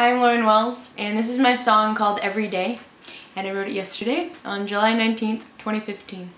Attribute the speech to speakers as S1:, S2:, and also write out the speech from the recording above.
S1: Hi, I'm Lauren Wells, and this is my song called Every Day, and I wrote it yesterday on July 19th, 2015.